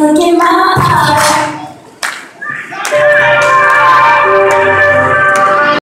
Okay, mom. my